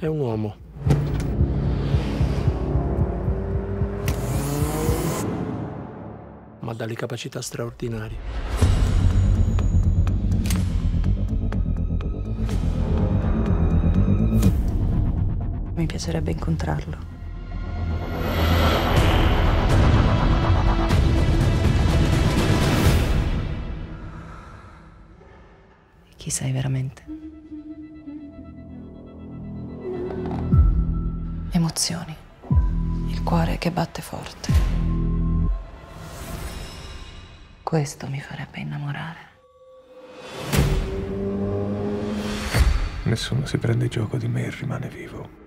È un uomo. Ma dalle capacità straordinarie. Mi piacerebbe incontrarlo. Chi sei veramente? Emozioni. Il cuore che batte forte. Questo mi farebbe innamorare. Nessuno si prende gioco di me e rimane vivo.